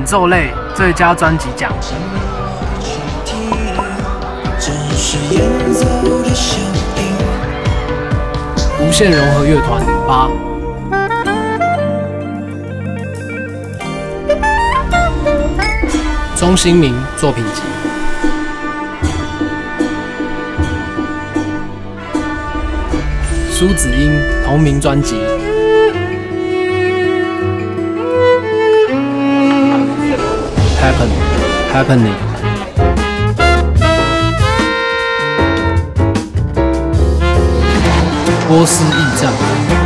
演奏类最佳专辑奖。无限融合乐团八。钟兴民作品集。苏子英同名专辑。happen happening. Boss